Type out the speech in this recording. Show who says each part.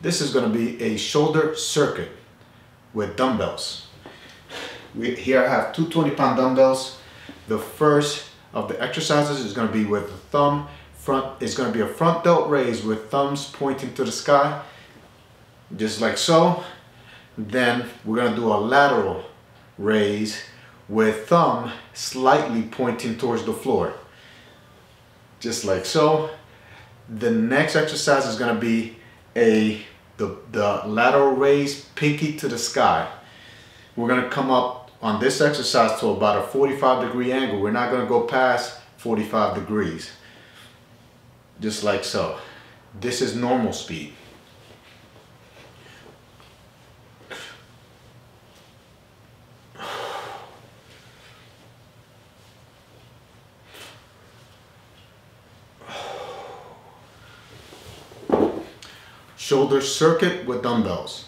Speaker 1: This is going to be a shoulder circuit with dumbbells. We, here I have two 20 pound dumbbells. The first of the exercises is going to be with the thumb front, is going to be a front delt raise with thumbs pointing to the sky, just like so. Then we're going to do a lateral raise with thumb slightly pointing towards the floor, just like so. The next exercise is going to be a the, the lateral raise pinky to the sky. We're to come up on this exercise to about a 45 degree angle. We're not to go past 45 degrees. Just like so. This is normal speed. Shoulder circuit with dumbbells.